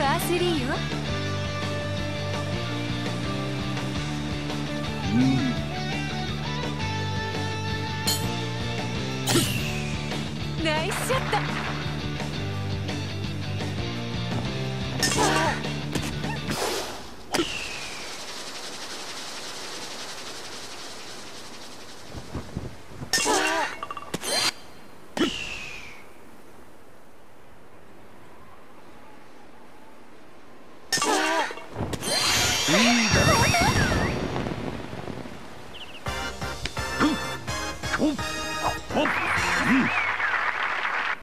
パー3よ。ナイスショットいいだろう。